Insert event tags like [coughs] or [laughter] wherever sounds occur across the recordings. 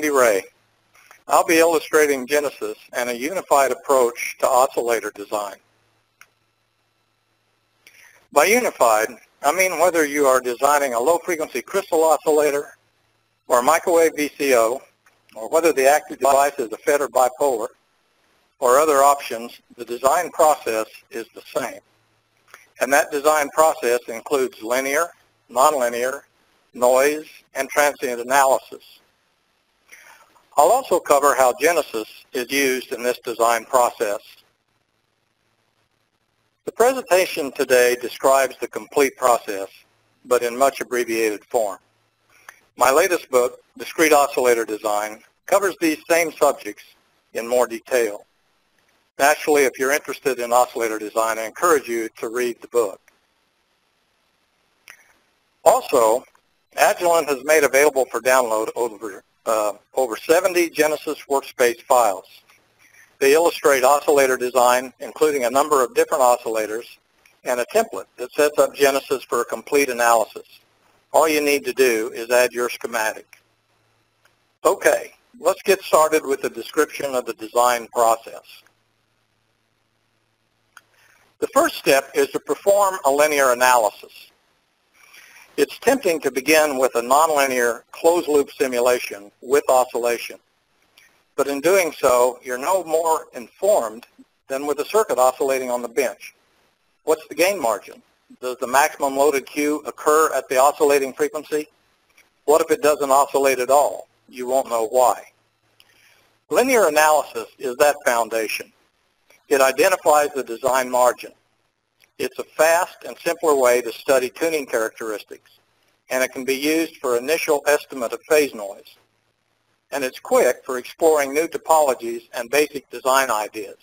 Andy Rhea. I'll be illustrating Genesys and a unified approach to oscillator design. By unified, I mean whether you are designing a low-frequency crystal oscillator or a microwave VCO, or whether the active device is a FET or bipolar, or other options, the design process is the same. And that design process includes linear, nonlinear, noise, and transient analysis. I'll also cover how Genesys is used in this design process. The presentation today describes the complete process, but in much abbreviated form. My latest book, Discrete Oscillator Design, covers these same subjects in more detail. Naturally, if you're interested in oscillator design, I encourage you to read the book. Also, Agilent has made available for download over, uh, over 70 Genesys workspace files. They illustrate oscillator design, including a number of different oscillators, and a template that sets up Genesys for a complete analysis. All you need to do is add your schematic. Okay, let's get started with the description of the design process. The first step is to perform a linear analysis. It's tempting to begin with a nonlinear closed-loop simulation with oscillation. But in doing so, you're no more informed than with a circuit oscillating on the bench. What's the gain margin? Does the maximum loaded Q occur at the oscillating frequency? What if it doesn't oscillate at all? You won't know why. Linear analysis is that foundation. It identifies the design margin. It's a fast and simpler way to study tuning characteristics, and it can be used for initial estimate of phase noise. And it's quick for exploring new topologies and basic design ideas.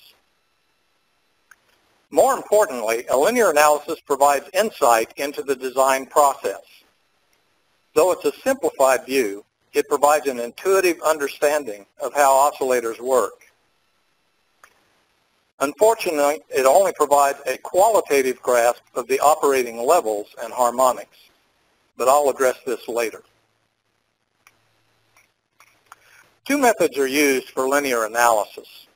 More importantly, a linear analysis provides insight into the design process. Though it's a simplified view, it provides an intuitive understanding of how oscillators work. Unfortunately, it only provides a qualitative grasp of the operating levels and harmonics, but I'll address this later. Two methods are used for linear analysis.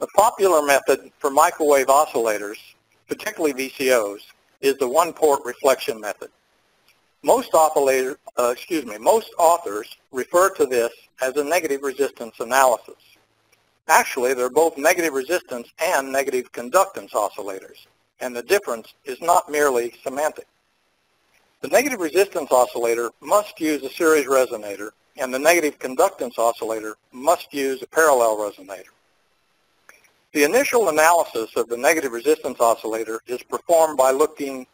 A popular method for microwave oscillators, particularly VCOs, is the one-port reflection method. Most, uh, me, most authors refer to this as a negative resistance analysis. Actually, they're both negative resistance and negative conductance oscillators, and the difference is not merely semantic. The negative resistance oscillator must use a series resonator, and the negative conductance oscillator must use a parallel resonator. The initial analysis of the negative resistance oscillator is performed by looking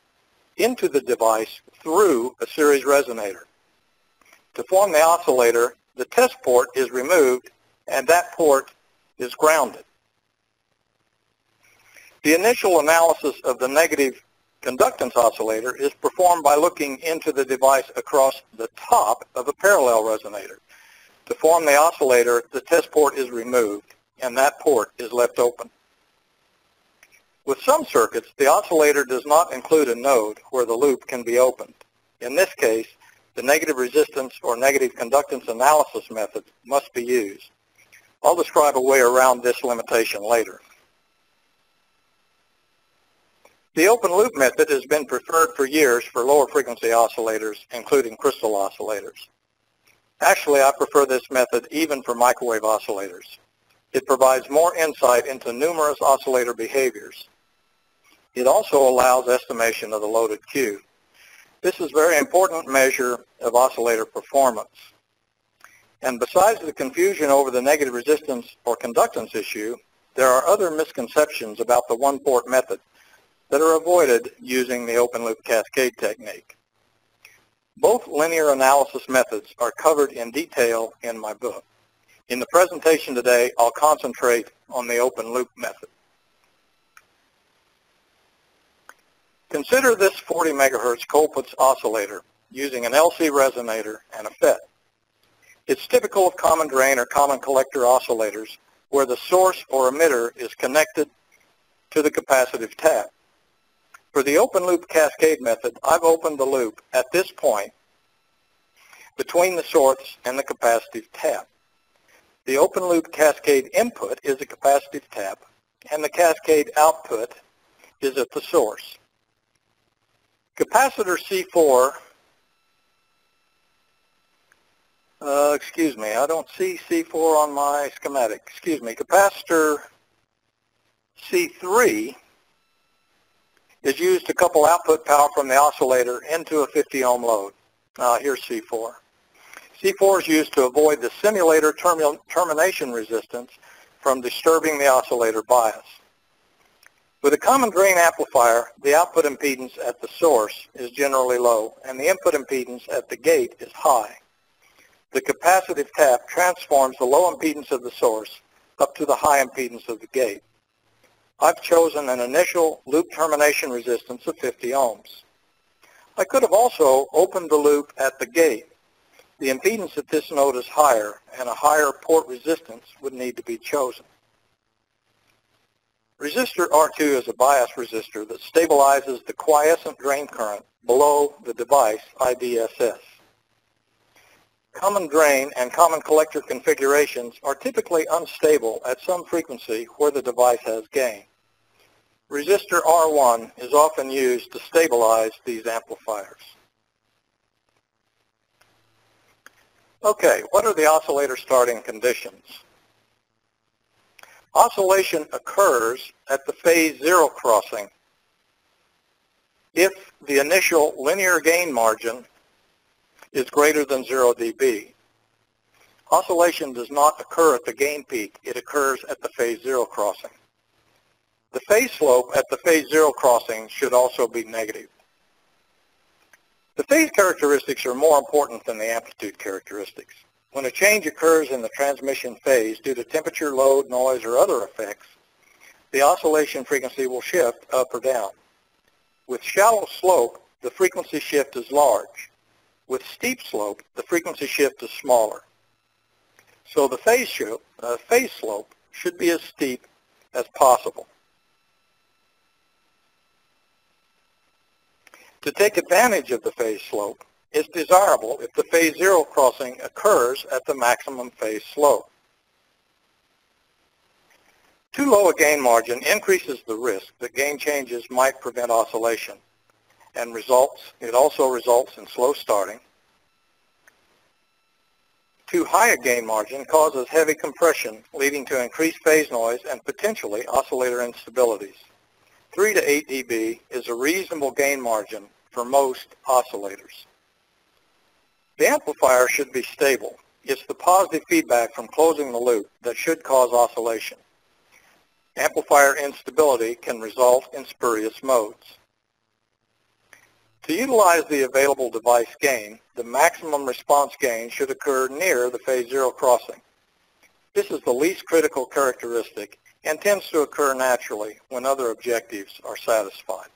into the device through a series resonator. To form the oscillator, the test port is removed, and that port is grounded. The initial analysis of the negative conductance oscillator is performed by looking into the device across the top of a parallel resonator. To form the oscillator, the test port is removed, and that port is left open. With some circuits, the oscillator does not include a node where the loop can be opened. In this case, the negative resistance or negative conductance analysis method must be used. I'll describe a way around this limitation later. The open loop method has been preferred for years for lower frequency oscillators, including crystal oscillators. Actually, I prefer this method even for microwave oscillators. It provides more insight into numerous oscillator behaviors. It also allows estimation of the loaded Q. This is a very important measure of oscillator performance. And besides the confusion over the negative resistance or conductance issue, there are other misconceptions about the one-port method that are avoided using the open-loop cascade technique. Both linear analysis methods are covered in detail in my book. In the presentation today, I'll concentrate on the open-loop method. Consider this 40 megahertz Colpitts oscillator using an LC resonator and a FET. It's typical of common drain or common collector oscillators where the source or emitter is connected to the capacitive tap. For the open loop cascade method, I've opened the loop at this point, between the source and the capacitive tap. The open loop cascade input is a capacitive tap, and the cascade output is at the source. Capacitor C4, uh, excuse me, I don't see C4 on my schematic. Excuse me, capacitor C3 is used to couple output power from the oscillator into a 50 ohm load. Uh, here's C4. C4 is used to avoid the simulator term termination resistance from disturbing the oscillator bias. With a common drain amplifier, the output impedance at the source is generally low, and the input impedance at the gate is high. The capacitive tap transforms the low impedance of the source up to the high impedance of the gate. I've chosen an initial loop termination resistance of 50 ohms. I could have also opened the loop at the gate. The impedance at this node is higher, and a higher port resistance would need to be chosen. Resistor R2 is a bias resistor that stabilizes the quiescent drain current below the device IDSS. Common drain and common collector configurations are typically unstable at some frequency where the device has gain. Resistor R1 is often used to stabilize these amplifiers. Okay, what are the oscillator starting conditions? Oscillation occurs at the phase zero crossing if the initial linear gain margin is greater than 0 dB. Oscillation does not occur at the gain peak. It occurs at the phase zero crossing. The phase slope at the phase zero crossing should also be negative. The phase characteristics are more important than the amplitude characteristics. When a change occurs in the transmission phase due to temperature, load, noise, or other effects, the oscillation frequency will shift up or down. With shallow slope, the frequency shift is large. With steep slope, the frequency shift is smaller. So the phase, show, uh, phase slope should be as steep as possible. To take advantage of the phase slope, it's desirable if the phase zero crossing occurs at the maximum phase slope. Too low a gain margin increases the risk that gain changes might prevent oscillation and results, it also results in slow starting. Too high a gain margin causes heavy compression, leading to increased phase noise and potentially oscillator instabilities. 3 to 8 dB is a reasonable gain margin for most oscillators. The amplifier should be stable. It's the positive feedback from closing the loop that should cause oscillation. Amplifier instability can result in spurious modes. To utilize the available device gain, the maximum response gain should occur near the phase zero crossing. This is the least critical characteristic and tends to occur naturally when other objectives are satisfied.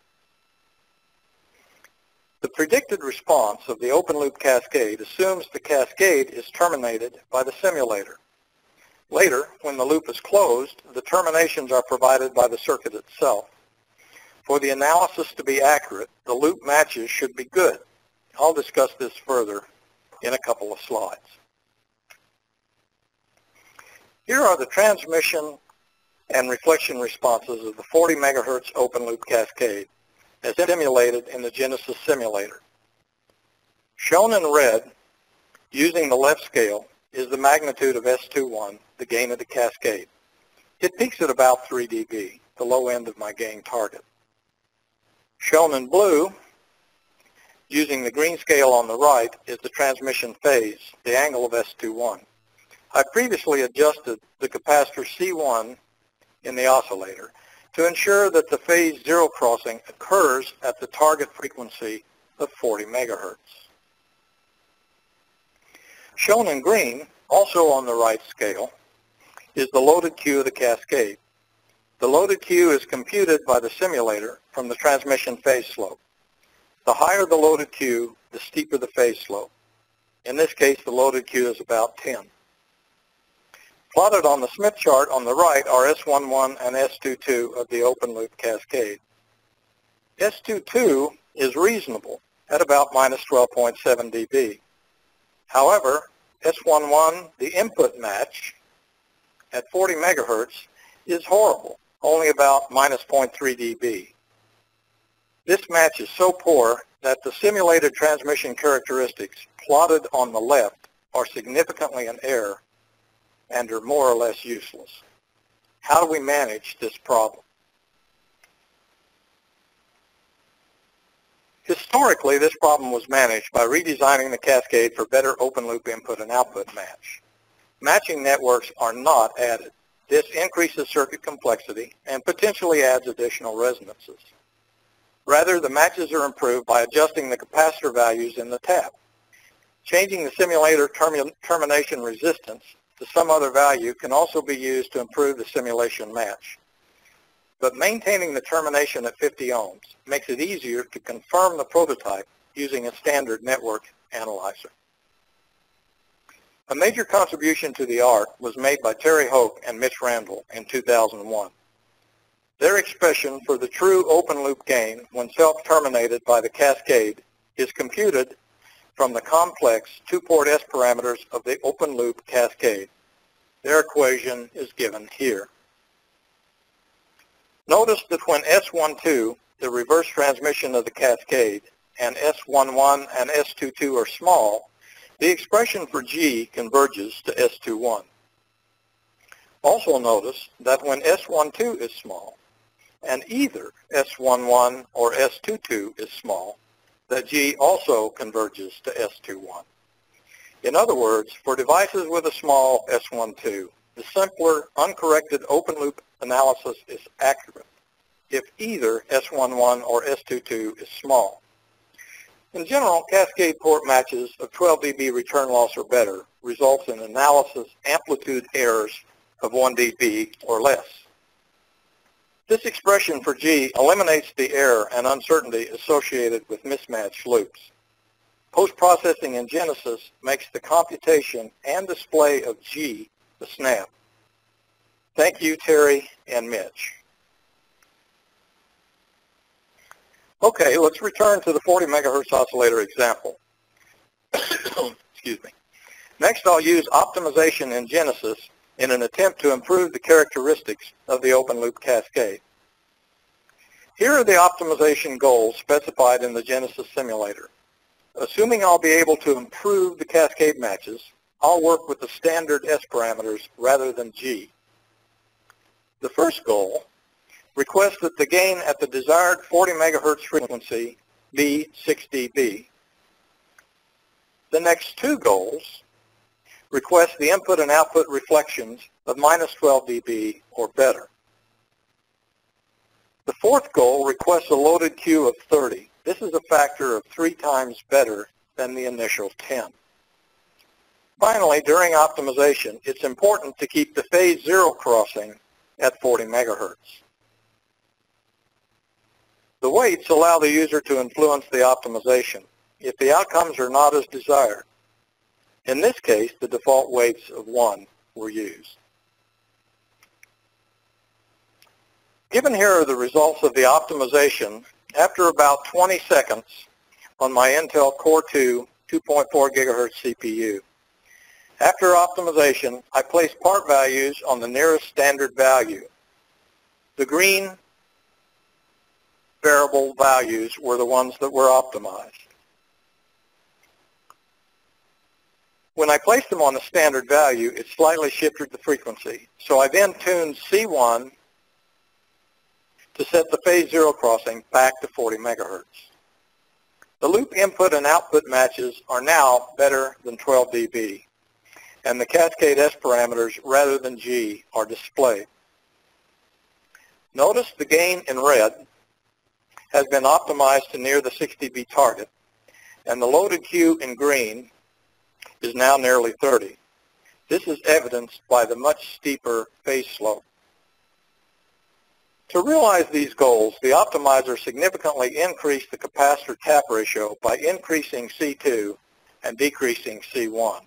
The predicted response of the open loop cascade assumes the cascade is terminated by the simulator. Later, when the loop is closed, the terminations are provided by the circuit itself. For the analysis to be accurate, the loop matches should be good. I'll discuss this further in a couple of slides. Here are the transmission and reflection responses of the 40 megahertz open loop cascade as simulated in the Genesys simulator. Shown in red, using the left scale, is the magnitude of S21, the gain of the cascade. It peaks at about 3 dB, the low end of my gain target. Shown in blue, using the green scale on the right, is the transmission phase, the angle of S21. I previously adjusted the capacitor C1 in the oscillator to ensure that the phase zero crossing occurs at the target frequency of 40 megahertz. Shown in green, also on the right scale, is the loaded Q of the cascade. The loaded Q is computed by the simulator from the transmission phase slope. The higher the loaded Q, the steeper the phase slope. In this case, the loaded Q is about 10. Plotted on the Smith chart on the right are S11 and S22 of the open loop cascade. S22 is reasonable at about minus 12.7 dB. However, S11, the input match at 40 megahertz, is horrible, only about minus 0.3 dB. This match is so poor that the simulated transmission characteristics plotted on the left are significantly in error and are more or less useless. How do we manage this problem? Historically, this problem was managed by redesigning the cascade for better open-loop input and output match. Matching networks are not added. This increases circuit complexity and potentially adds additional resonances. Rather, the matches are improved by adjusting the capacitor values in the tap. Changing the simulator term termination resistance to some other value can also be used to improve the simulation match. But maintaining the termination at 50 ohms makes it easier to confirm the prototype using a standard network analyzer. A major contribution to the art was made by Terry Hock and Mitch Randall in 2001. Their expression for the true open-loop gain when self-terminated by the cascade is computed from the complex two-port S parameters of the open-loop cascade. Their equation is given here. Notice that when S12, the reverse transmission of the cascade, and S11 and S22 are small, the expression for G converges to S21. Also notice that when S12 is small, and either S11 or S22 is small, that G also converges to S21. In other words, for devices with a small S12, the simpler, uncorrected open-loop analysis is accurate if either S11 or S22 is small. In general, cascade port matches of 12 dB return loss or better results in analysis amplitude errors of 1 dB or less. This expression for G eliminates the error and uncertainty associated with mismatched loops. Post-processing in Genesys makes the computation and display of G the snap. Thank you, Terry and Mitch. Okay, let's return to the 40 megahertz oscillator example. [coughs] Excuse me. Next, I'll use optimization in Genesys in an attempt to improve the characteristics of the open loop cascade. Here are the optimization goals specified in the Genesys simulator. Assuming I'll be able to improve the cascade matches, I'll work with the standard S parameters rather than G. The first goal requests that the gain at the desired 40 megahertz frequency be 6 dB. The next two goals request the input and output reflections of minus 12 dB or better. The fourth goal requests a loaded Q of 30. This is a factor of three times better than the initial 10. Finally, during optimization, it's important to keep the phase zero crossing at 40 megahertz. The weights allow the user to influence the optimization if the outcomes are not as desired. In this case, the default weights of 1 were used. Given here are the results of the optimization after about 20 seconds on my Intel Core 2 2.4 gigahertz CPU. After optimization, I placed part values on the nearest standard value. The green variable values were the ones that were optimized. When I placed them on the standard value, it slightly shifted the frequency. So I then tuned C1 to set the phase zero crossing back to 40 megahertz. The loop input and output matches are now better than 12 dB, and the Cascade S parameters rather than G are displayed. Notice the gain in red has been optimized to near the 6 dB target, and the loaded Q in green is now nearly 30. This is evidenced by the much steeper phase slope. To realize these goals, the optimizer significantly increased the capacitor tap ratio by increasing C2 and decreasing C1.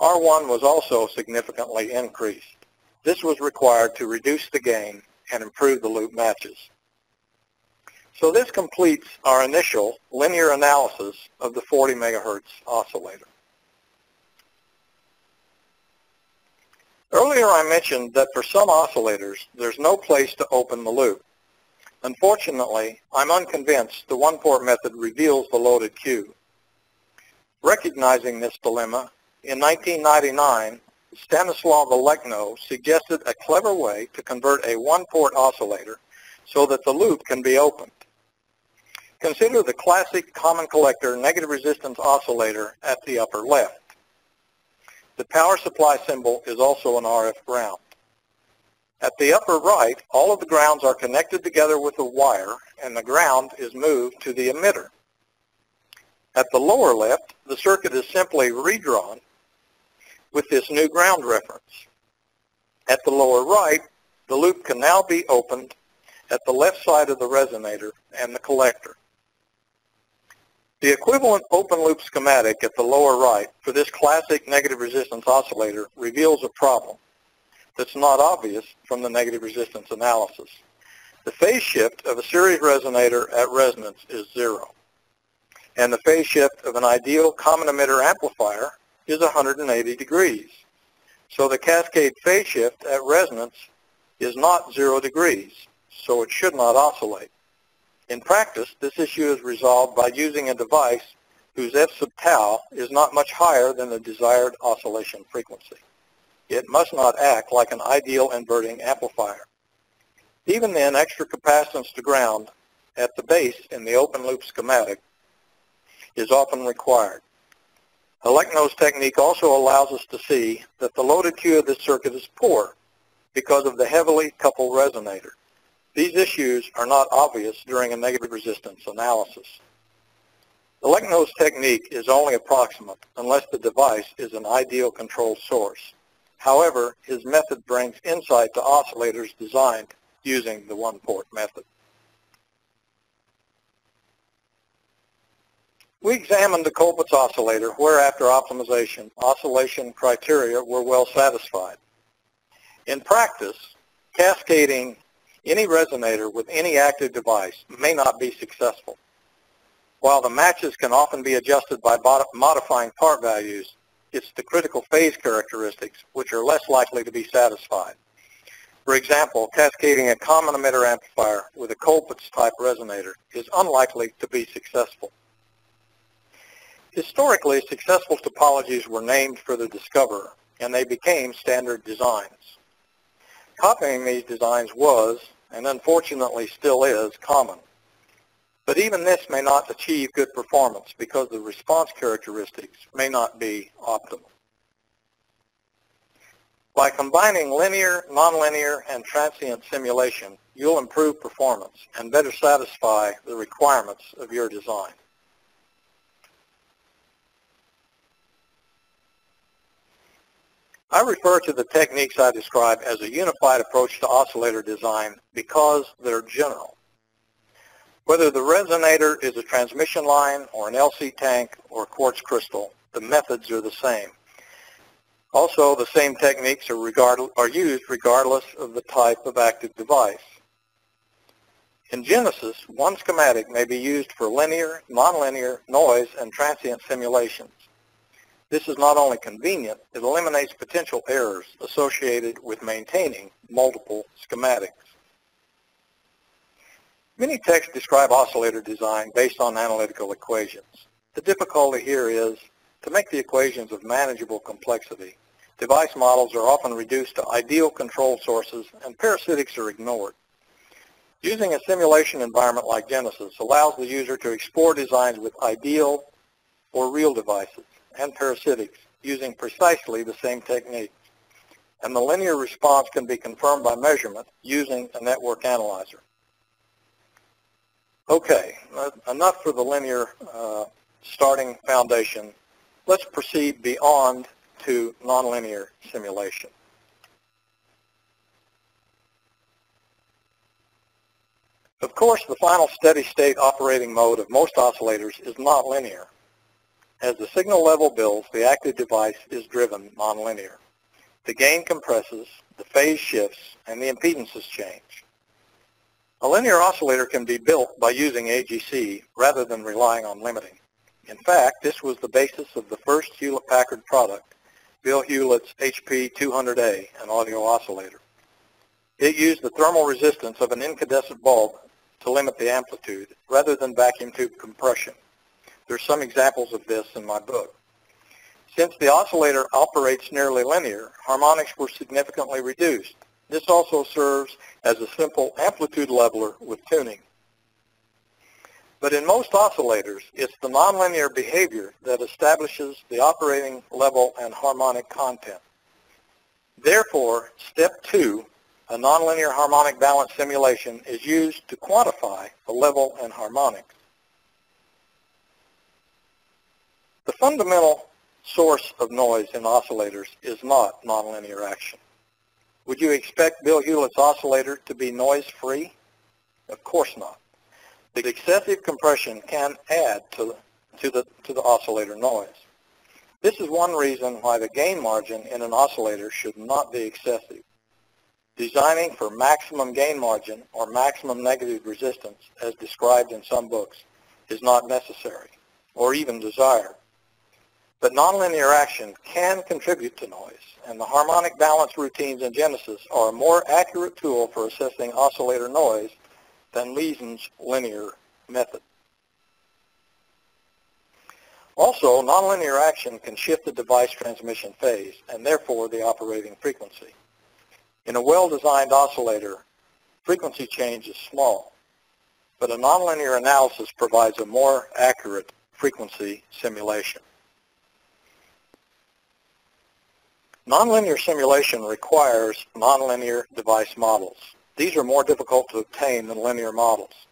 R1 was also significantly increased. This was required to reduce the gain and improve the loop matches. So this completes our initial linear analysis of the 40 megahertz oscillator. Earlier I mentioned that for some oscillators, there's no place to open the loop. Unfortunately, I'm unconvinced the one-port method reveals the loaded Q. Recognizing this dilemma, in 1999, Stanislaw Alechno suggested a clever way to convert a one-port oscillator so that the loop can be opened. Consider the classic common collector negative resistance oscillator at the upper left. The power supply symbol is also an RF ground. At the upper right, all of the grounds are connected together with a wire and the ground is moved to the emitter. At the lower left, the circuit is simply redrawn with this new ground reference. At the lower right, the loop can now be opened at the left side of the resonator and the collector. The equivalent open loop schematic at the lower right for this classic negative resistance oscillator reveals a problem that's not obvious from the negative resistance analysis. The phase shift of a series resonator at resonance is zero, and the phase shift of an ideal common emitter amplifier is 180 degrees. So the cascade phase shift at resonance is not zero degrees, so it should not oscillate. In practice, this issue is resolved by using a device whose f sub tau is not much higher than the desired oscillation frequency. It must not act like an ideal inverting amplifier. Even then, extra capacitance to ground at the base in the open loop schematic is often required. Alechno's technique also allows us to see that the loaded Q of this circuit is poor because of the heavily coupled resonator. These issues are not obvious during a negative resistance analysis. The Alechno's technique is only approximate unless the device is an ideal control source. However, his method brings insight to oscillators designed using the one-port method. We examined the Colpitts oscillator where after optimization, oscillation criteria were well satisfied. In practice, cascading any resonator with any active device may not be successful. While the matches can often be adjusted by modifying part values, it's the critical phase characteristics which are less likely to be satisfied. For example, cascading a common emitter amplifier with a Colpitts type resonator is unlikely to be successful. Historically, successful topologies were named for the discoverer, and they became standard designs. Copying these designs was, and unfortunately still is, common. But even this may not achieve good performance because the response characteristics may not be optimal. By combining linear, nonlinear, and transient simulation, you'll improve performance and better satisfy the requirements of your design. I refer to the techniques I describe as a unified approach to oscillator design because they're general. Whether the resonator is a transmission line or an LC tank or quartz crystal, the methods are the same. Also, the same techniques are, regard, are used regardless of the type of active device. In Genesys, one schematic may be used for linear, nonlinear, noise, and transient simulations. This is not only convenient, it eliminates potential errors associated with maintaining multiple schematics. Many texts describe oscillator design based on analytical equations. The difficulty here is to make the equations of manageable complexity. Device models are often reduced to ideal control sources and parasitics are ignored. Using a simulation environment like Genesys allows the user to explore designs with ideal or real devices and parasitics using precisely the same technique. And the linear response can be confirmed by measurement using a network analyzer. Okay, enough for the linear uh, starting foundation. Let's proceed beyond to nonlinear simulation. Of course, the final steady state operating mode of most oscillators is not linear. As the signal level builds, the active device is driven nonlinear. The gain compresses, the phase shifts, and the impedances change. A linear oscillator can be built by using AGC rather than relying on limiting. In fact, this was the basis of the first Hewlett-Packard product, Bill Hewlett's HP200A, an audio oscillator. It used the thermal resistance of an incandescent bulb to limit the amplitude rather than vacuum tube compression. There's some examples of this in my book. Since the oscillator operates nearly linear, harmonics were significantly reduced. This also serves as a simple amplitude leveler with tuning. But in most oscillators, it's the nonlinear behavior that establishes the operating level and harmonic content. Therefore, step two, a nonlinear harmonic balance simulation, is used to quantify the level and harmonics. The fundamental source of noise in oscillators is not nonlinear action. Would you expect Bill Hewlett's oscillator to be noise-free? Of course not. The excessive compression can add to, to, the, to the oscillator noise. This is one reason why the gain margin in an oscillator should not be excessive. Designing for maximum gain margin or maximum negative resistance, as described in some books, is not necessary or even desired. But nonlinear action can contribute to noise, and the harmonic balance routines in Genesys are a more accurate tool for assessing oscillator noise than Leeson's linear method. Also, nonlinear action can shift the device transmission phase, and therefore the operating frequency. In a well-designed oscillator, frequency change is small, but a nonlinear analysis provides a more accurate frequency simulation. Nonlinear simulation requires nonlinear device models. These are more difficult to obtain than linear models.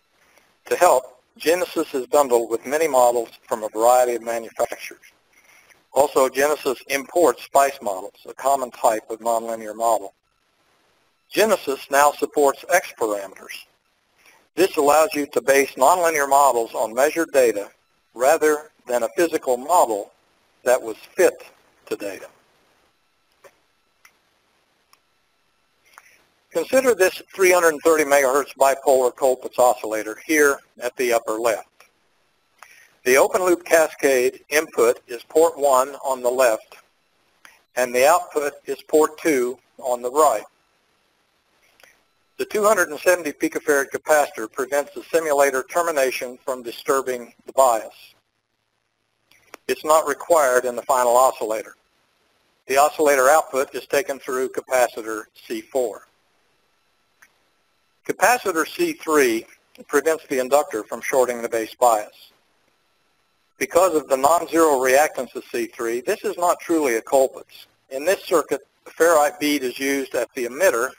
To help, Genesys is bundled with many models from a variety of manufacturers. Also, Genesys imports SPICE models, a common type of nonlinear model. Genesys now supports X parameters. This allows you to base nonlinear models on measured data rather than a physical model that was fit to data. Consider this 330 megahertz bipolar Colpitts oscillator here at the upper left. The open loop cascade input is port 1 on the left, and the output is port 2 on the right. The 270 picofarad capacitor prevents the simulator termination from disturbing the bias. It's not required in the final oscillator. The oscillator output is taken through capacitor C4. Capacitor C3 prevents the inductor from shorting the base bias. Because of the non-zero reactance of C3, this is not truly a Colpitts. In this circuit, the ferrite bead is used at the emitter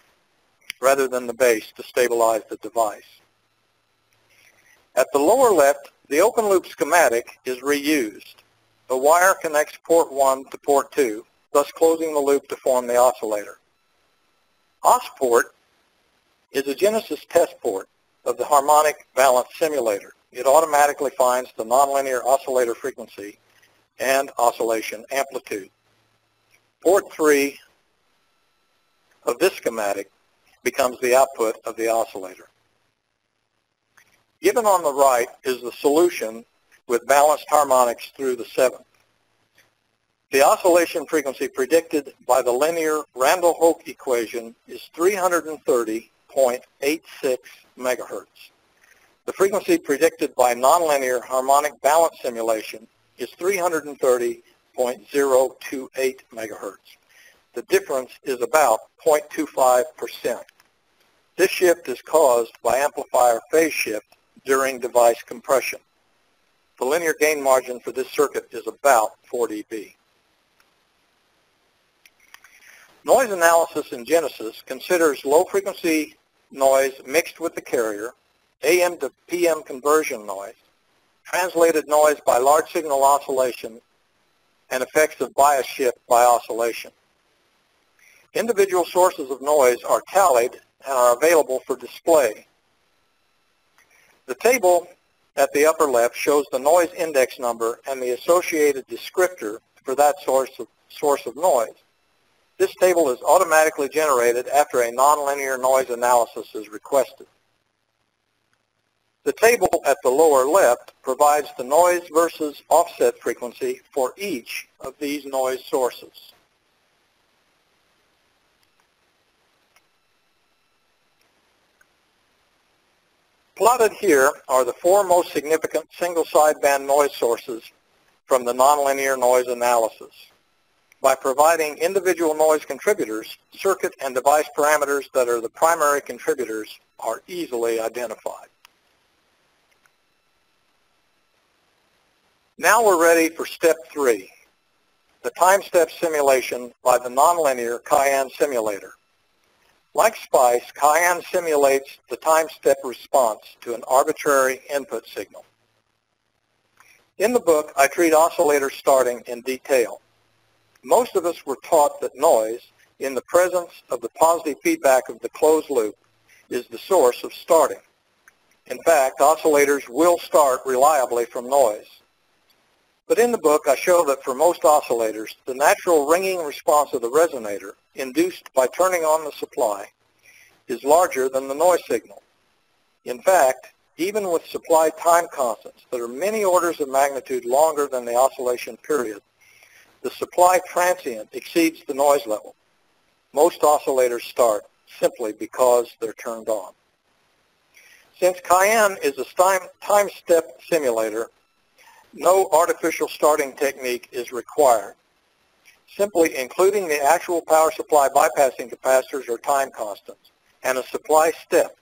rather than the base to stabilize the device. At the lower left, the open loop schematic is reused. The wire connects port 1 to port 2, thus closing the loop to form the oscillator. OSPort is a Genesys test port of the harmonic balance simulator. It automatically finds the nonlinear oscillator frequency and oscillation amplitude. Port 3 of this schematic becomes the output of the oscillator. Given on the right is the solution with balanced harmonics through the seventh. The oscillation frequency predicted by the linear Randall-Hock equation is 330 0.86 megahertz. The frequency predicted by nonlinear harmonic balance simulation is 330.028 megahertz. The difference is about 0.25%. This shift is caused by amplifier phase shift during device compression. The linear gain margin for this circuit is about 4 dB. Noise analysis in Genesys considers low-frequency noise mixed with the carrier, AM to PM conversion noise, translated noise by large signal oscillation, and effects of bias shift by oscillation. Individual sources of noise are tallied and are available for display. The table at the upper left shows the noise index number and the associated descriptor for that source of, source of noise. This table is automatically generated after a nonlinear noise analysis is requested. The table at the lower left provides the noise versus offset frequency for each of these noise sources. Plotted here are the four most significant single sideband noise sources from the nonlinear noise analysis. By providing individual noise contributors, circuit and device parameters that are the primary contributors are easily identified. Now we're ready for step three, the time step simulation by the nonlinear Cayenne simulator. Like SPICE, Cayenne simulates the time step response to an arbitrary input signal. In the book, I treat oscillator starting in detail. Most of us were taught that noise, in the presence of the positive feedback of the closed loop, is the source of starting. In fact, oscillators will start reliably from noise. But in the book, I show that for most oscillators, the natural ringing response of the resonator, induced by turning on the supply, is larger than the noise signal. In fact, even with supply time constants that are many orders of magnitude longer than the oscillation period, the supply transient exceeds the noise level. Most oscillators start simply because they're turned on. Since Cayenne is a time step simulator, no artificial starting technique is required. Simply including the actual power supply bypassing capacitors or time constants and a supply step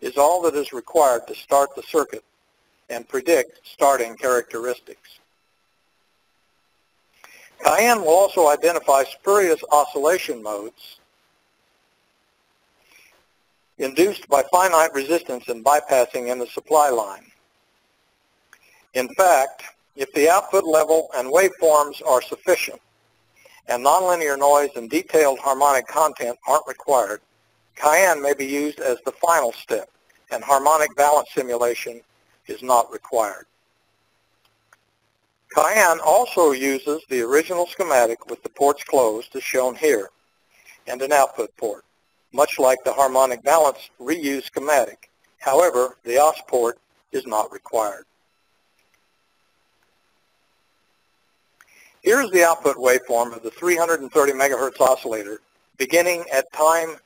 is all that is required to start the circuit and predict starting characteristics. Cayenne will also identify spurious oscillation modes induced by finite resistance and bypassing in the supply line. In fact, if the output level and waveforms are sufficient and nonlinear noise and detailed harmonic content aren't required, Cayenne may be used as the final step and harmonic balance simulation is not required. Cayenne also uses the original schematic with the ports closed as shown here and an output port, much like the harmonic balance reuse schematic. However, the OS port is not required. Here's the output waveform of the 330 megahertz oscillator beginning at time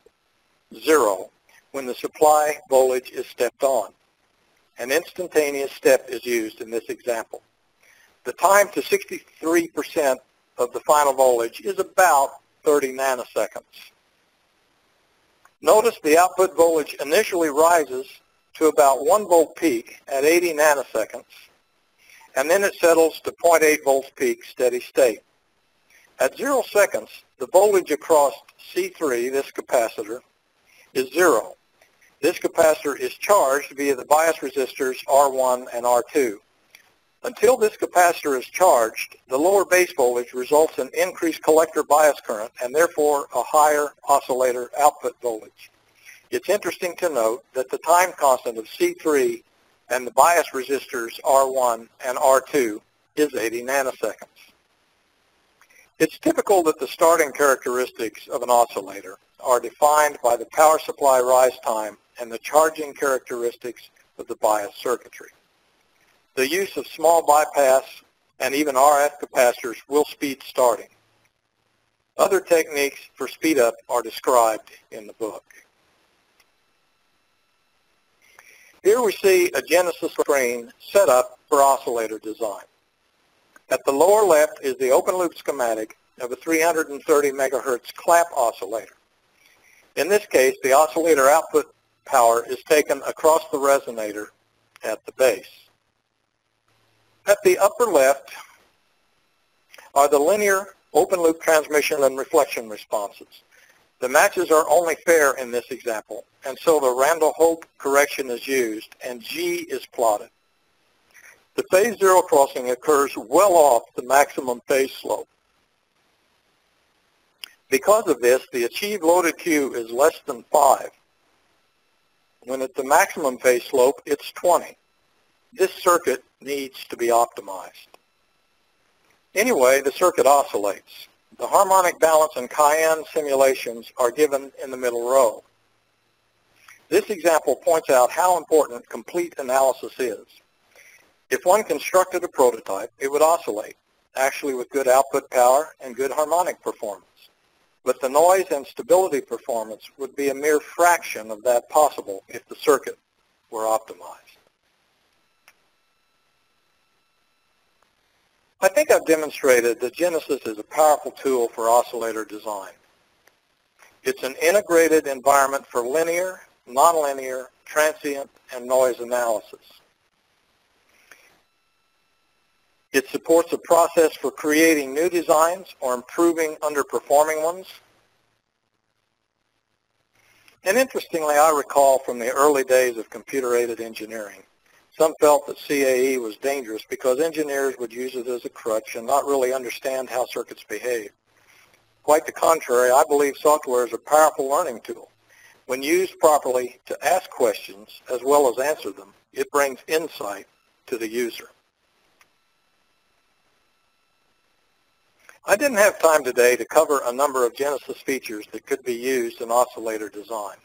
zero when the supply voltage is stepped on. An instantaneous step is used in this example. The time to 63% of the final voltage is about 30 nanoseconds. Notice the output voltage initially rises to about 1 volt peak at 80 nanoseconds and then it settles to 0.8 volts peak steady state. At zero seconds, the voltage across C3, this capacitor, is zero. This capacitor is charged via the bias resistors R1 and R2. Until this capacitor is charged, the lower base voltage results in increased collector bias current and therefore a higher oscillator output voltage. It's interesting to note that the time constant of C3 and the bias resistors R1 and R2 is 80 nanoseconds. It's typical that the starting characteristics of an oscillator are defined by the power supply rise time and the charging characteristics of the bias circuitry. The use of small bypass and even RF capacitors will speed starting. Other techniques for speed up are described in the book. Here we see a Genesys screen set up for oscillator design. At the lower left is the open loop schematic of a 330 megahertz Clapp oscillator. In this case, the oscillator output power is taken across the resonator at the base. At the upper left are the linear open loop transmission and reflection responses. The matches are only fair in this example, and so the Randall-Hock correction is used, and G is plotted. The phase zero crossing occurs well off the maximum phase slope. Because of this, the achieved loaded Q is less than 5. When at the maximum phase slope, it's 20. This circuit needs to be optimized. Anyway, the circuit oscillates. The harmonic balance and Cayenne simulations are given in the middle row. This example points out how important complete analysis is. If one constructed a prototype, it would oscillate, actually with good output power and good harmonic performance. But the noise and stability performance would be a mere fraction of that possible if the circuit were optimized. I think I've demonstrated that Genesys is a powerful tool for oscillator design. It's an integrated environment for linear, nonlinear, transient, and noise analysis. It supports a process for creating new designs or improving underperforming ones. And interestingly, I recall from the early days of computer-aided engineering, some felt that CAE was dangerous because engineers would use it as a crutch and not really understand how circuits behave. Quite the contrary, I believe software is a powerful learning tool. When used properly to ask questions as well as answer them, it brings insight to the user. I didn't have time today to cover a number of Genesys features that could be used in oscillator design.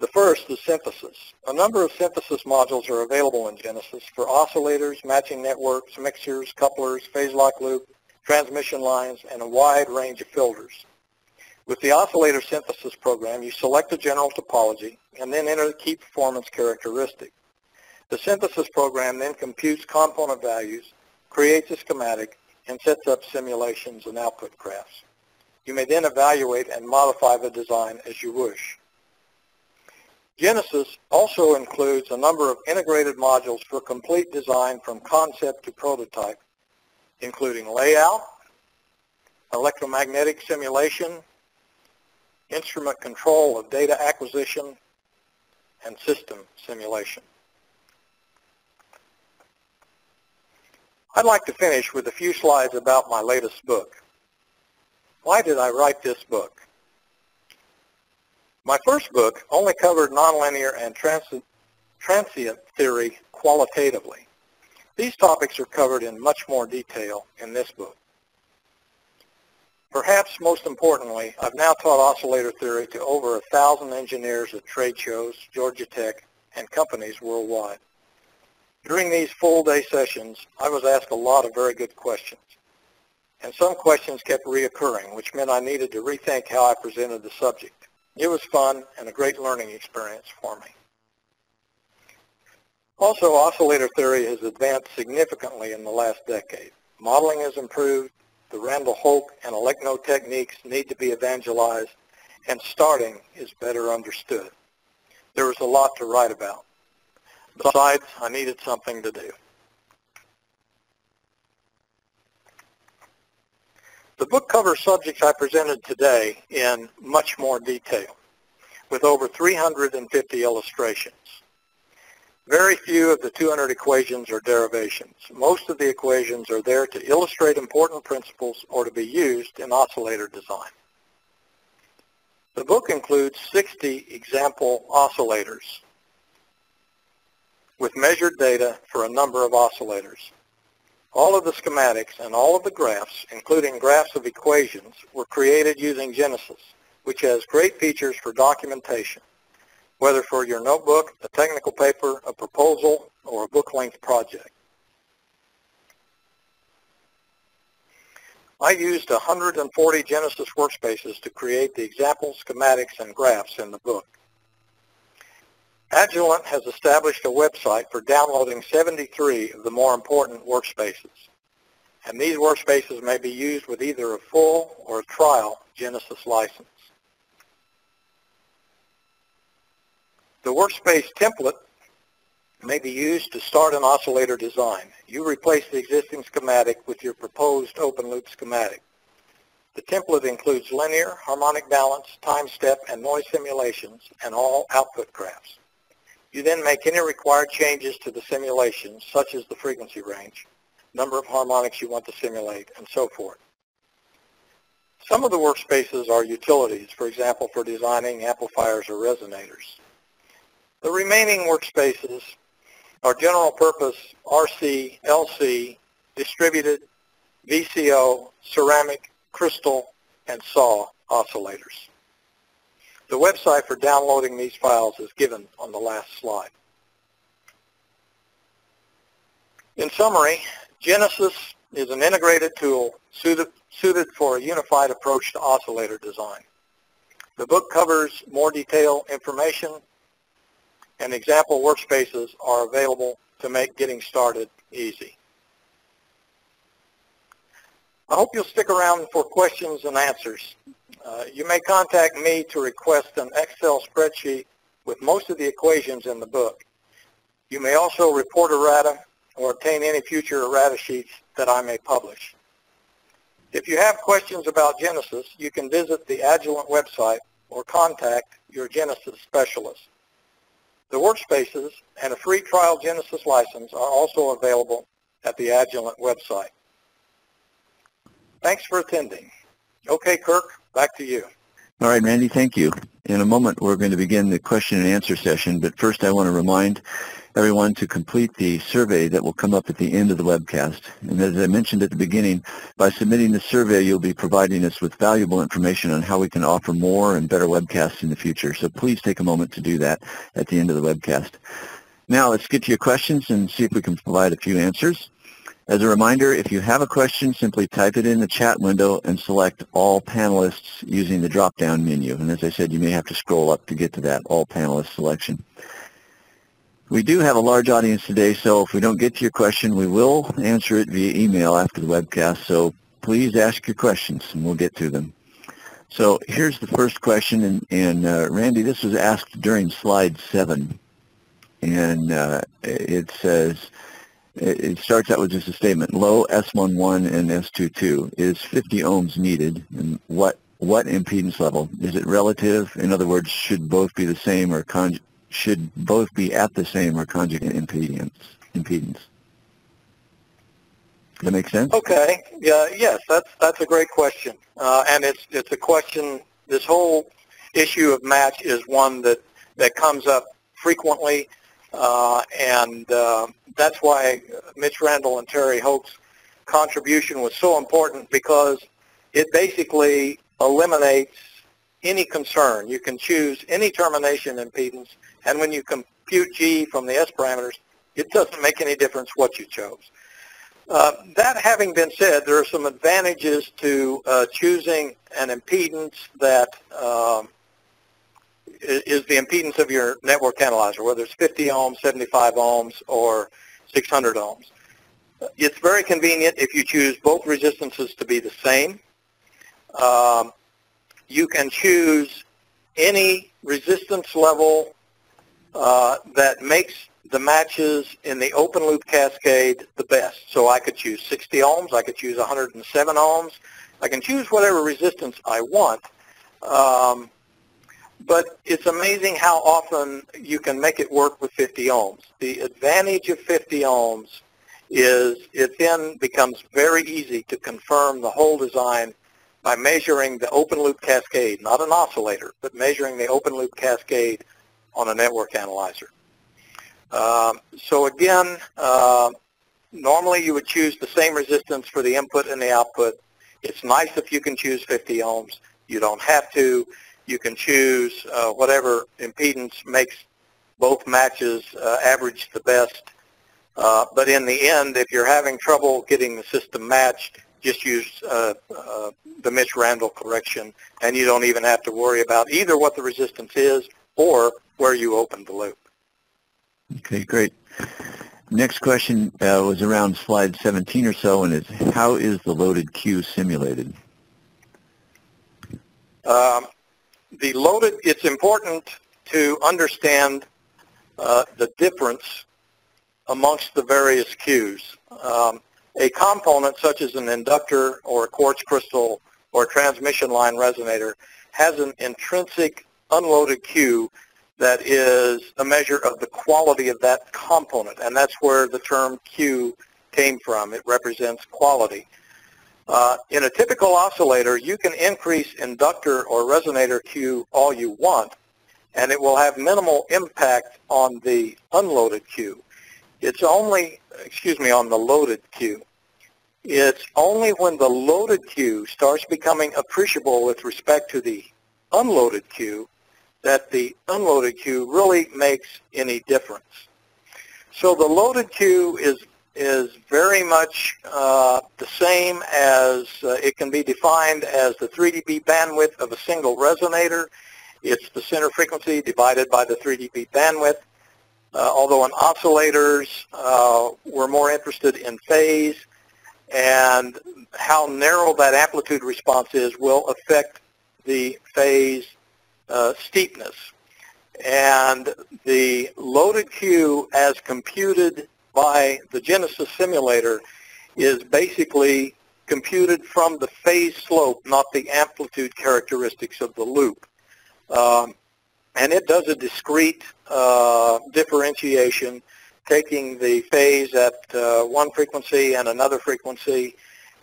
The first is synthesis. A number of synthesis modules are available in Genesys for oscillators, matching networks, mixers, couplers, phase-lock loop, transmission lines, and a wide range of filters. With the oscillator synthesis program, you select a general topology and then enter the key performance characteristic. The synthesis program then computes component values, creates a schematic, and sets up simulations and output graphs. You may then evaluate and modify the design as you wish. Genesys also includes a number of integrated modules for complete design from concept to prototype, including layout, electromagnetic simulation, instrument control of data acquisition, and system simulation. I'd like to finish with a few slides about my latest book. Why did I write this book? My first book only covered nonlinear and transient theory qualitatively. These topics are covered in much more detail in this book. Perhaps most importantly, I've now taught oscillator theory to over a thousand engineers at trade shows, Georgia Tech, and companies worldwide. During these full-day sessions, I was asked a lot of very good questions. And some questions kept reoccurring, which meant I needed to rethink how I presented the subject. It was fun and a great learning experience for me. Also, oscillator theory has advanced significantly in the last decade. Modeling has improved, the Randall-Hock and Alechno techniques need to be evangelized, and starting is better understood. There was a lot to write about. Besides, I needed something to do. The book covers subjects I presented today in much more detail, with over 350 illustrations. Very few of the 200 equations are derivations. Most of the equations are there to illustrate important principles or to be used in oscillator design. The book includes 60 example oscillators with measured data for a number of oscillators. All of the schematics and all of the graphs, including graphs of equations, were created using Genesys, which has great features for documentation, whether for your notebook, a technical paper, a proposal, or a book-length project. I used 140 Genesys workspaces to create the example schematics and graphs in the book. Agilent has established a website for downloading 73 of the more important workspaces. And these workspaces may be used with either a full or a trial Genesys license. The workspace template may be used to start an oscillator design. You replace the existing schematic with your proposed open loop schematic. The template includes linear, harmonic balance, time step, and noise simulations, and all output graphs. You then make any required changes to the simulation, such as the frequency range, number of harmonics you want to simulate, and so forth. Some of the workspaces are utilities, for example, for designing amplifiers or resonators. The remaining workspaces are general purpose RC, LC, distributed, VCO, ceramic, crystal, and SAW oscillators. The website for downloading these files is given on the last slide. In summary, Genesys is an integrated tool suited, suited for a unified approach to oscillator design. The book covers more detailed information and example workspaces are available to make getting started easy. I hope you'll stick around for questions and answers. Uh, you may contact me to request an Excel spreadsheet with most of the equations in the book. You may also report errata or obtain any future errata sheets that I may publish. If you have questions about Genesys, you can visit the Agilent website or contact your Genesys specialist. The workspaces and a free trial Genesys license are also available at the Agilent website. Thanks for attending. Okay, Kirk, back to you. All right, Randy, thank you. In a moment, we're going to begin the question and answer session, but first I want to remind everyone to complete the survey that will come up at the end of the webcast. And as I mentioned at the beginning, by submitting the survey, you'll be providing us with valuable information on how we can offer more and better webcasts in the future. So please take a moment to do that at the end of the webcast. Now let's get to your questions and see if we can provide a few answers. As a reminder, if you have a question, simply type it in the chat window and select All Panelists using the drop-down menu. And as I said, you may have to scroll up to get to that All Panelists selection. We do have a large audience today, so if we don't get to your question, we will answer it via email after the webcast. So please ask your questions, and we'll get to them. So here's the first question, and, and uh, Randy, this was asked during slide 7. And uh, it says, it starts out with just a statement, low S11 and S22. Is 50 ohms needed, and what what impedance level? Is it relative? In other words, should both be the same or con should both be at the same or conjugate impedance. impedance. That make sense? Okay. Yeah. Yes. That's that's a great question, uh, and it's it's a question. This whole issue of match is one that that comes up frequently, and uh, that's why Mitch Randall and Terry Hock's contribution was so important because it basically eliminates any concern. You can choose any termination impedance and when you compute G from the S parameters, it doesn't make any difference what you chose. Uh, that having been said, there are some advantages to uh, choosing an impedance that um, is the impedance of your network analyzer, whether it's 50 ohms, 75 ohms, or 600 ohms. It's very convenient if you choose both resistances to be the same. Um, you can choose any resistance level uh, that makes the matches in the open loop cascade the best. So I could choose 60 ohms, I could choose 107 ohms, I can choose whatever resistance I want. Um, but it's amazing how often you can make it work with 50 ohms. The advantage of 50 ohms is it then becomes very easy to confirm the whole design by measuring the open loop cascade, not an oscillator, but measuring the open loop cascade on a network analyzer. Um, so again, uh, normally you would choose the same resistance for the input and the output. It's nice if you can choose 50 ohms. You don't have to. You can choose uh, whatever impedance makes both matches uh, average the best. Uh, but in the end, if you're having trouble getting the system matched, just use uh, uh, the Mitch Randall correction, and you don't even have to worry about either what the resistance is or where you open the loop. Okay, great. Next question uh, was around slide 17 or so, and is how is the loaded Q simulated? Um, the loaded, it's important to understand uh, the difference amongst the various Qs. Um, a component such as an inductor or a quartz crystal or a transmission line resonator has an intrinsic unloaded Q that is a measure of the quality of that component, and that's where the term Q came from. It represents quality. Uh, in a typical oscillator, you can increase inductor or resonator Q all you want, and it will have minimal impact on the unloaded Q. It's only, excuse me, on the loaded Q. It's only when the loaded Q starts becoming appreciable with respect to the unloaded Q that the unloaded Q really makes any difference. So the loaded Q is is very much uh, the same as uh, it can be defined as the 3 dB bandwidth of a single resonator. It's the center frequency divided by the 3 dB bandwidth. uh, although in oscillators uh, we're more interested in phase and how narrow that amplitude response is will affect the phase uh, steepness. And the loaded Q as computed by the Genesys simulator is basically computed from the phase slope, not the amplitude characteristics of the loop. Um, and it does a discrete uh, differentiation, taking the phase at uh, one frequency and another frequency,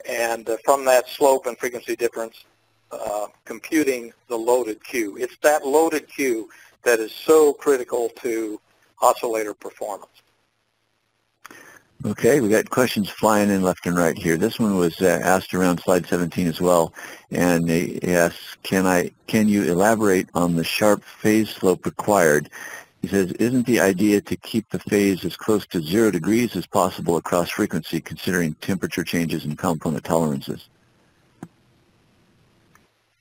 and uh, from that slope and frequency difference, uh, computing the loaded Q. It's that loaded Q that is so critical to oscillator performance. Okay, we got questions flying in left and right here. This one was uh, asked around slide 17 as well, and he asks, "Can I? Can you elaborate on the sharp phase slope required?" He says, "Isn't the idea to keep the phase as close to zero degrees as possible across frequency, considering temperature changes and component tolerances?"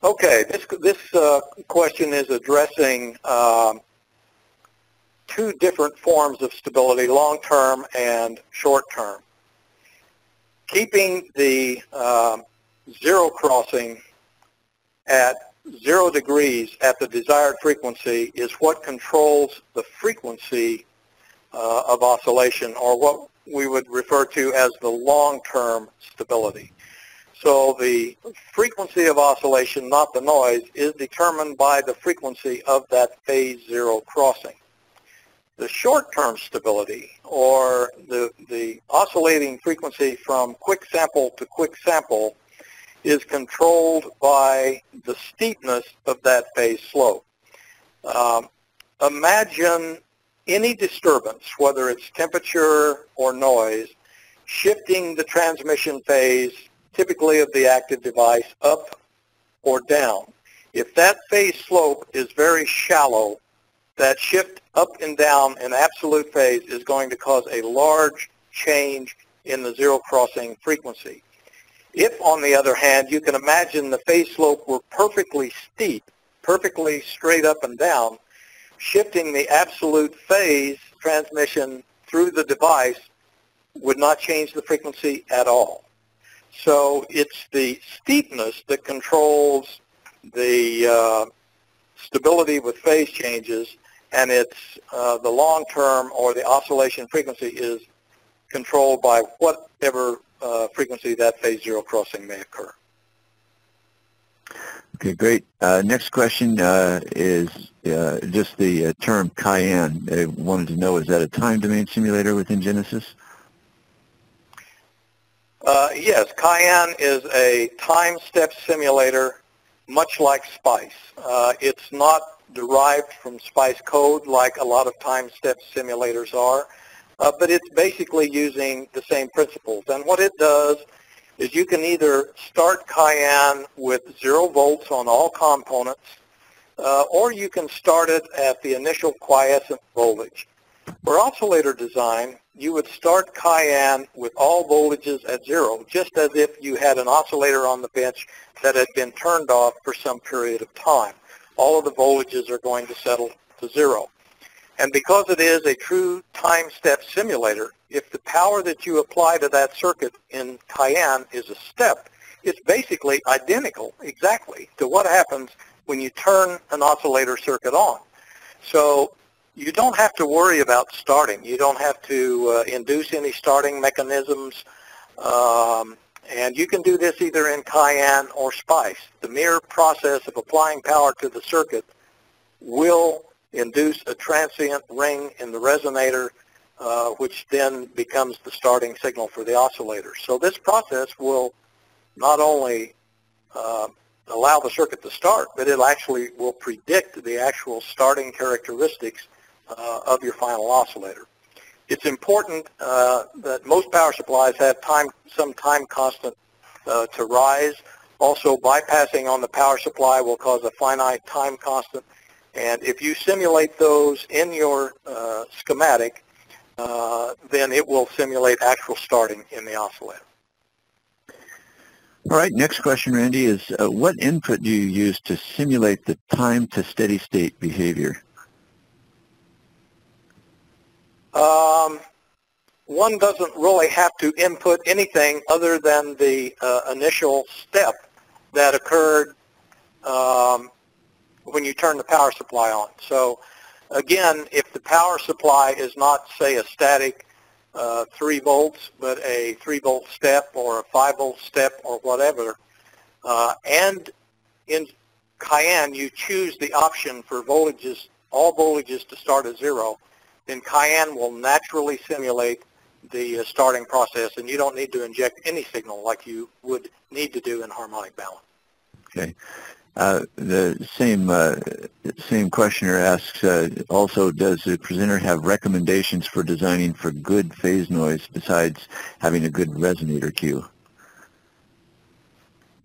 Okay, this this uh, question is addressing. Um, two different forms of stability, long-term and short-term. Keeping the uh, zero crossing at zero degrees at the desired frequency is what controls the frequency uh, of oscillation or what we would refer to as the long-term stability. So the frequency of oscillation, not the noise, is determined by the frequency of that phase zero crossing the short-term stability or the, the oscillating frequency from quick sample to quick sample is controlled by the steepness of that phase slope. Um, imagine any disturbance, whether it's temperature or noise, shifting the transmission phase, typically of the active device, up or down. If that phase slope is very shallow, that shift up and down in absolute phase is going to cause a large change in the zero crossing frequency. If, on the other hand, you can imagine the phase slope were perfectly steep, perfectly straight up and down, shifting the absolute phase transmission through the device would not change the frequency at all. So it's the steepness that controls the uh, stability with phase changes and it's uh, the long-term or the oscillation frequency is controlled by whatever uh, frequency that phase zero crossing may occur. Okay, great. Uh, next question uh, is uh, just the uh, term Cayenne. I wanted to know, is that a time domain simulator within Genesys? yes, Cayenne is a time step simulator much like SPICE. it's not derived from SPICE code like a lot of time step simulators are, uh, but it's basically using the same principles. And what it does is you can either start Cayenne with zero volts on all components, uh, or you can start it at the initial quiescent voltage. For oscillator design, you would start Cayenne with all voltages at zero, just as if you had an oscillator on the bench that had been turned off for some period of time all of the voltages are going to settle to zero. And because it is a true time step simulator, if the power that you apply to that circuit in Cayenne is a step, it's basically identical exactly to what happens when you turn an oscillator circuit on. So you don't have to worry about starting. You don't have to uh, induce any starting mechanisms. Um, and you can do this either in Cayenne or SPICE. The mere process of applying power to the circuit will induce a transient ring in the resonator, uh, which then becomes the starting signal for the oscillator. So this process will not only uh, allow the circuit to start, but it actually will predict the actual starting characteristics uh, of your final oscillator. It's important uh, that most power supplies have time, some time constant uh, to rise. Also, bypassing on the power supply will cause a finite time constant. And if you simulate those in your uh, schematic, uh, then it will simulate actual starting in the oscillator. All right, next question, Randy, is uh, what input do you use to simulate the time to steady state behavior? Um, one doesn't really have to input anything other than the uh, initial step that occurred um, when you turn the power supply on. So again, if the power supply is not, say, a static uh, 3 volts, but a 3 volt step or a 5 volt step or whatever, uh, and in Cayenne you choose the option for voltages, all voltages to start at zero, then Cayenne will naturally simulate the uh, starting process and you don't need to inject any signal like you would need to do in harmonic balance. Okay. Uh, the same uh, same questioner asks uh, also, does the presenter have recommendations for designing for good phase noise besides having a good resonator Q?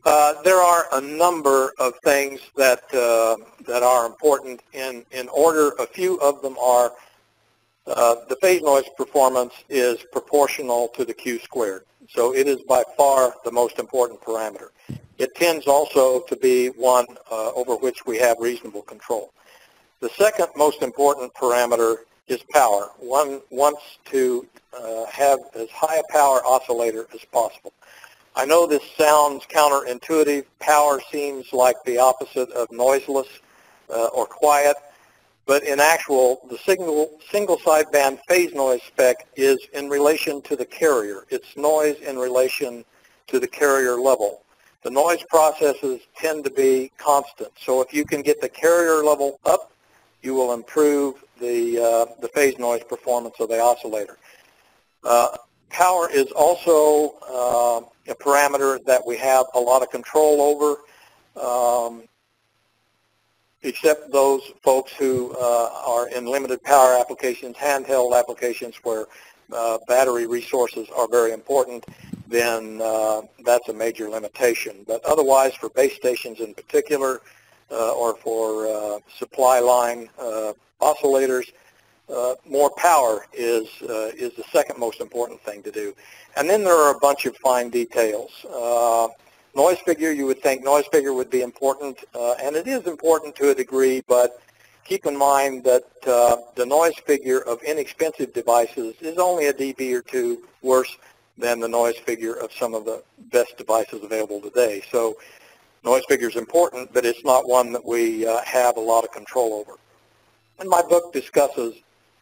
Uh, there are a number of things that uh, that are important. In in order, a few of them are uh, the phase noise performance is proportional to the Q squared. So it is by far the most important parameter. It tends also to be one uh, over which we have reasonable control. The second most important parameter is power. One wants to uh, have as high a power oscillator as possible. I know this sounds counterintuitive. Power seems like the opposite of noiseless uh, or quiet, but in actual, the single, single sideband phase noise spec is in relation to the carrier. It's noise in relation to the carrier level the noise processes tend to be constant. So if you can get the carrier level up, you will improve the, uh, the phase noise performance of the oscillator. Uh, power is also uh, a parameter that we have a lot of control over, um, except those folks who uh, are in limited power applications, handheld applications where uh, battery resources are very important then uh, that's a major limitation. But otherwise, for base stations in particular, uh, or for uh, supply line uh, oscillators, more power is is the second most important thing to do. And then there are a bunch of fine details. Noise figure, you would think noise figure would be important, and it is important to a degree, but keep in mind that the noise figure of inexpensive devices is only a dB or two worse than the noise figure of some of the best devices available today. So noise figure is important, but it's not one that we uh, have a lot of control over. And my book discusses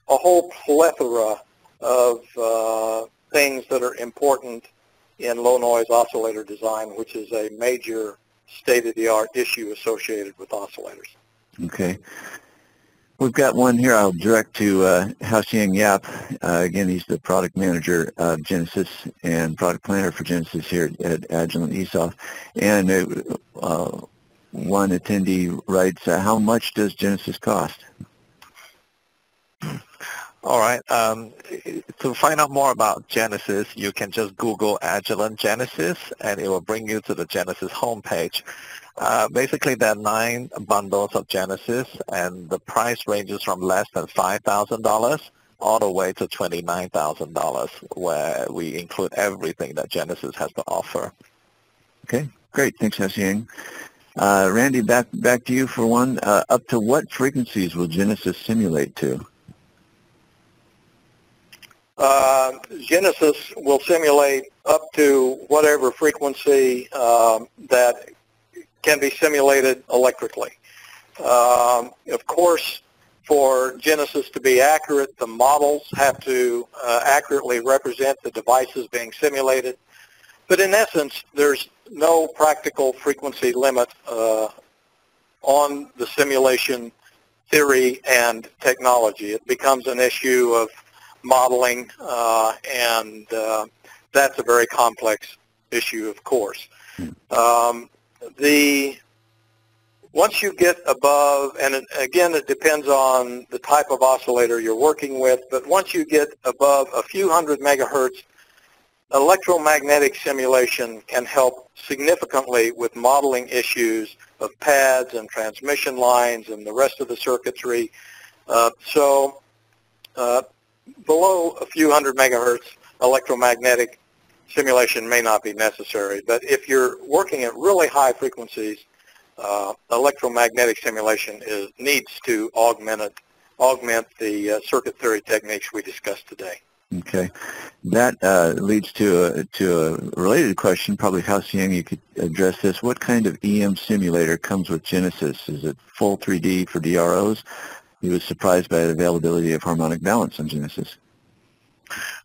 a whole plethora of uh, things that are important in low noise oscillator design, which is a major state-of-the-art issue associated with oscillators. Okay. We've got one here I'll direct to uh, Hao-Hsiang Yap. Uh, again, he's the product manager of Genesys and product planner for Genesys here at Agilent EEsof. And uh, uh, one attendee writes, uh, how much does Genesys cost? All right. Um, to find out more about Genesys, you can just Google Agilent Genesys, and it will bring you to the Genesys homepage. Uh, basically, there are nine bundles of Genesys, and the price ranges from less than $5,000 all the way to $29,000, where we include everything that Genesys has to offer. Okay, great. Thanks, Hao-Hsiang. Uh, Randy, back back to you for one. Uh, up to what frequencies will Genesys simulate to? Uh, Genesys will simulate up to whatever frequency um, that can be simulated electrically. Um, of course, for Genesys to be accurate, the models have to uh, accurately represent the devices being simulated. But in essence, there's no practical frequency limit uh, on the simulation theory and technology. It becomes an issue of modeling, uh, and uh, that's a very complex issue, of course. Hmm. Um, the once you get above, and it, again, it depends on the type of oscillator you're working with, but once you get above a few hundred megahertz, electromagnetic simulation can help significantly with modeling issues of pads and transmission lines and the rest of the circuitry. Uh, so uh, below a few hundred megahertz, electromagnetic simulation may not be necessary. But if you're working at really high frequencies, uh, electromagnetic simulation is, needs to augment it augment the uh, circuit theory techniques we discussed today. Okay. That uh, leads to a, to a related question. Probably Hao-Hsiang, you could address this. What kind of EM simulator comes with Genesys? Is it full 3D for DROs? He was surprised by the availability of harmonic balance on Genesys.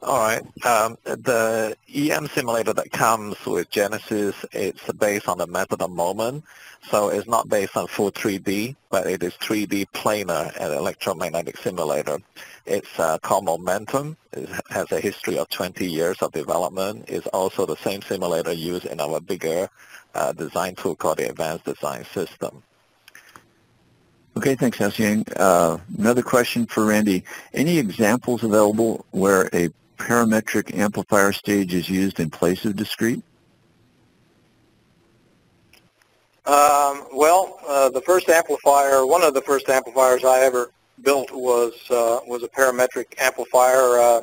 All right. Um, the EM simulator that comes with Genesys, it's based on the method of moment. So it's not based on full 3D, but it is 3D planar and electromagnetic simulator. It's uh, called Momentum. It has a history of 20 years of development. It's also the same simulator used in our bigger uh, design tool called the Advanced Design System. Okay, thanks, Hao-Hsiang. Uh, another question for Randy. Any examples available where a parametric amplifier stage is used in place of discrete? Um, well, uh, the first amplifier, one of the first amplifiers I ever built was uh, was a parametric amplifier. Uh,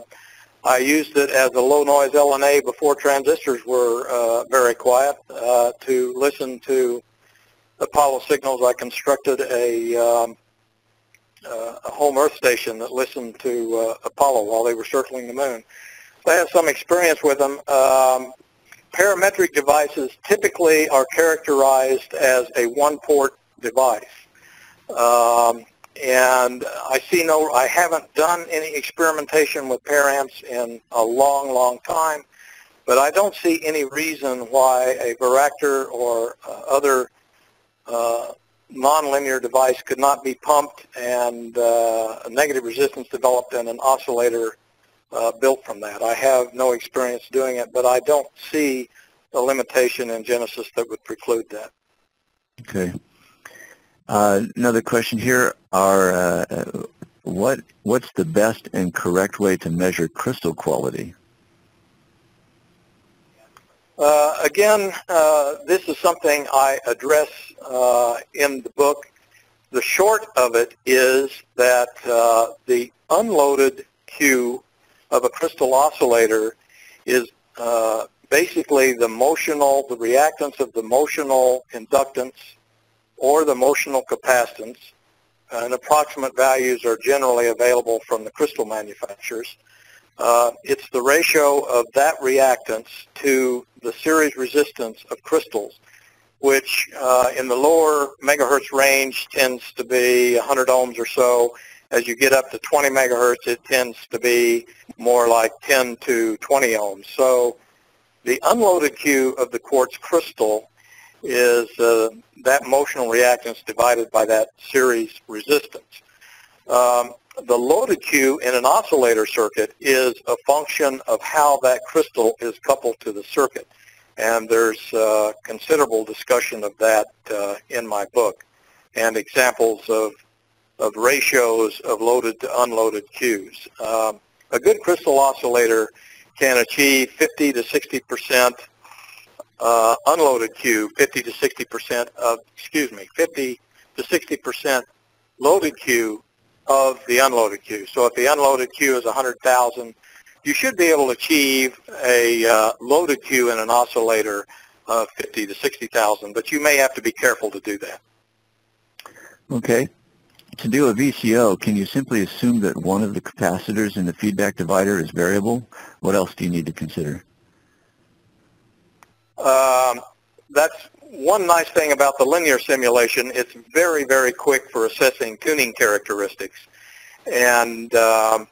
I used it as a low noise LNA before transistors were uh, very quiet uh, to listen to Apollo signals. I constructed a, um, uh, a home Earth station that listened to uh, Apollo while they were circling the moon. So I have some experience with them. Um, parametric devices typically are characterized as a one-port device. Um, and I see no, I haven't done any experimentation with paramps in a long, long time, but I don't see any reason why a varactor or uh, other uh, nonlinear device could not be pumped and uh, a negative resistance developed and an oscillator uh, built from that. I have no experience doing it, but I don't see a limitation in Genesys that would preclude that. Okay. Uh, another question here are uh, what what's the best and correct way to measure crystal quality? Uh, again, uh, this is something I address uh, in the book. The short of it is that uh, the unloaded Q of a crystal oscillator is basically the motional, the reactance of the motional inductance or the motional capacitance, and approximate values are generally available from the crystal manufacturers. Uh, it's the ratio of that reactance to the series resistance of crystals, which uh, in the lower megahertz range tends to be 100 ohms or so. As you get up to 20 megahertz, it tends to be more like 10 to 20 ohms. So the unloaded Q of the quartz crystal is uh, that motional reactance divided by that series resistance. Um, the loaded Q in an oscillator circuit is a function of how that crystal is coupled to the circuit. And there's uh, considerable discussion of that uh, in my book and examples of, of ratios of loaded to unloaded Qs. Um, a good crystal oscillator can achieve 50 to 60 percent uh, unloaded Q, 50 to 60 percent of, excuse me, 50 to 60 percent loaded Q of the unloaded Q. So if the unloaded Q is 100,000, you should be able to achieve a uh, loaded Q in an oscillator of 50 to 60,000, but you may have to be careful to do that. Okay. To do a VCO, can you simply assume that one of the capacitors in the feedback divider is variable? What else do you need to consider? Um, that's one nice thing about the linear simulation, it's very, very quick for assessing tuning characteristics. And um,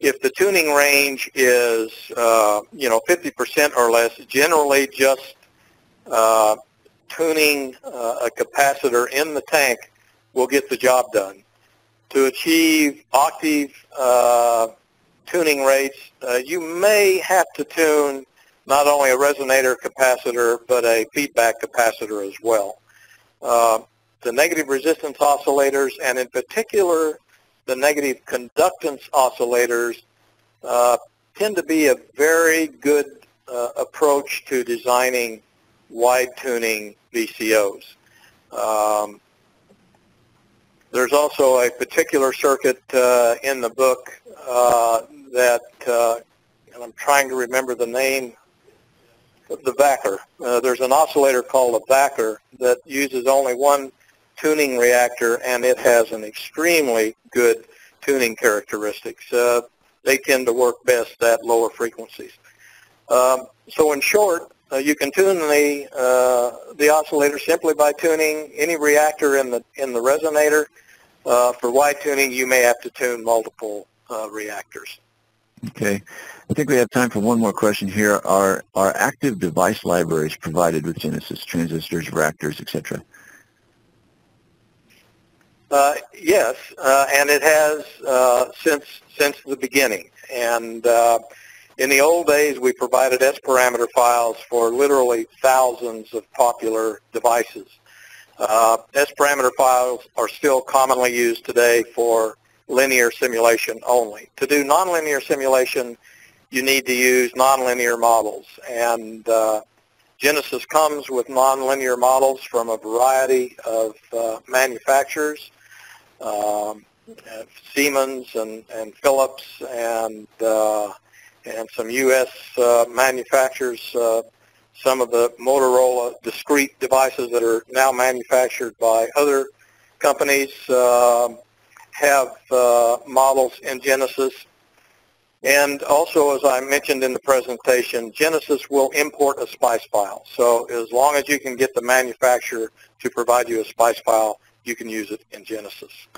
if the tuning range is, uh, you know, 50% or less, generally just uh, tuning uh, a capacitor in the tank will get the job done. To achieve octave uh, tuning rates, uh, you may have to tune not only a resonator capacitor, but a feedback capacitor as well. Uh, the negative resistance oscillators, and in particular, the negative conductance oscillators, uh, tend to be a very good uh, approach to designing wide tuning VCOs. Um, there's also a particular circuit uh, in the book uh, that, uh, and I'm trying to remember the name the Vackar. Uh, there's an oscillator called a Vackar that uses only one tuning reactor, and it has an extremely good tuning characteristics. Uh, they tend to work best at lower frequencies. Um, so in short, uh, you can tune the uh, the oscillator simply by tuning any reactor in the in the resonator. Uh, for wide tuning, you may have to tune multiple uh, reactors. Okay. I think we have time for one more question here. Are, are active device libraries provided with Genesys, transistors, reactors, etc.? Uh, yes, uh, and it has uh, since since the beginning. And uh, in the old days, we provided S parameter files for literally thousands of popular devices. Uh, S parameter files are still commonly used today for linear simulation only. To do nonlinear simulation, you need to use nonlinear models. And uh, Genesys comes with nonlinear models from a variety of uh, manufacturers, um, Siemens and, and Philips and uh, and some U.S. Uh, manufacturers, uh, some of the Motorola discrete devices that are now manufactured by other companies um, have uh, models in Genesys and also, as I mentioned in the presentation, Genesys will import a SPICE file. So as long as you can get the manufacturer to provide you a SPICE file, you can use it in Genesys.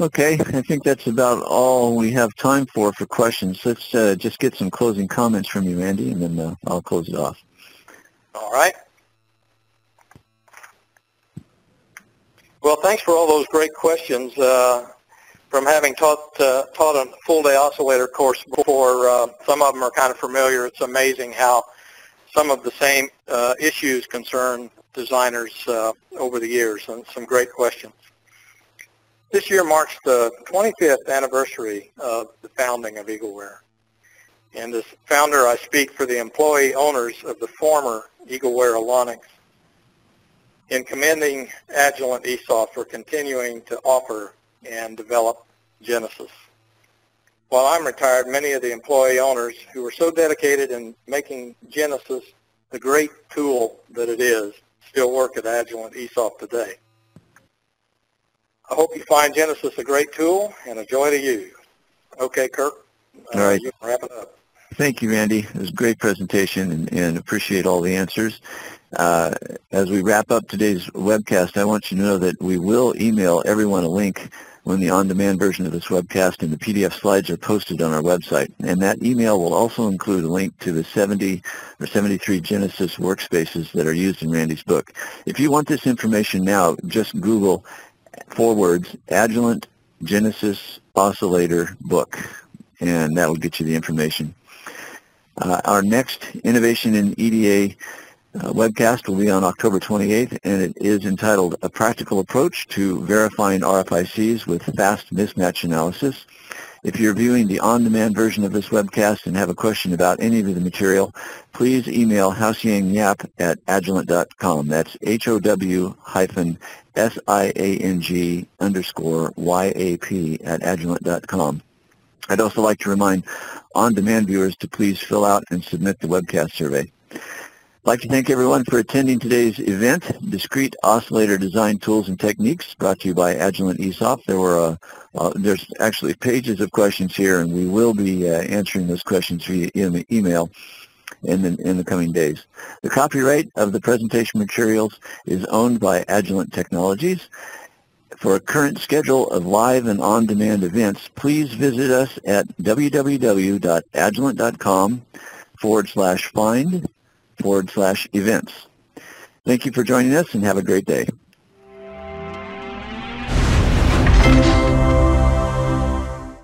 Okay, I think that's about all we have time for for questions. Let's uh, just get some closing comments from you, Andy, and then uh, I'll close it off. All right. Well, thanks for all those great questions. Uh, from having taught uh, taught a full day oscillator course before, uh, some of them are kind of familiar. It's amazing how some of the same uh, issues concern designers uh, over the years, and some great questions. This year marks the 25th anniversary of the founding of EagleWare. And as founder, I speak for the employee owners of the former EagleWare Elanix in commending Agilent EEsof for continuing to offer and develop Genesys. While I'm retired, many of the employee owners who were so dedicated in making Genesys the great tool that it is still work at Agilent EEsof today. I hope you find Genesys a great tool and a joy to use. Okay, Kirk. Uh, all right. You can wrap it up. Thank you, Randy. It was a great presentation and, and appreciate all the answers. Uh, as we wrap up today's webcast, I want you to know that we will email everyone a link when the on-demand version of this webcast and the PDF slides are posted on our website. And that email will also include a link to the 70 or 73 Genesys workspaces that are used in Randy's book. If you want this information now, just Google four words, Agilent Genesys Oscillator Book, and that will get you the information. Uh, our next Innovation in EDA Uh, webcast will be on October 28th, and it is entitled A Practical Approach to Verifying RFICs with Fast Mismatch Analysis. If you're viewing the on-demand version of this webcast and have a question about any of the material, please email Hao-Siang Yap at agilent.com. That's H-O-W hyphen S-I-A-N-G underscore Y-A-P at agilent.com. I'd also like to remind on-demand viewers to please fill out and submit the webcast survey. I'd like to thank everyone for attending today's event, Discrete Oscillator Design Tools and Techniques, brought to you by Agilent EEsof. There were uh, uh, there's actually pages of questions here, and we will be uh, answering those questions via email in the, in the coming days. The copyright of the presentation materials is owned by Agilent Technologies. For a current schedule of live and on-demand events, please visit us at www.agilent.com forward slash find forward slash events. Thank you for joining us and have a great day.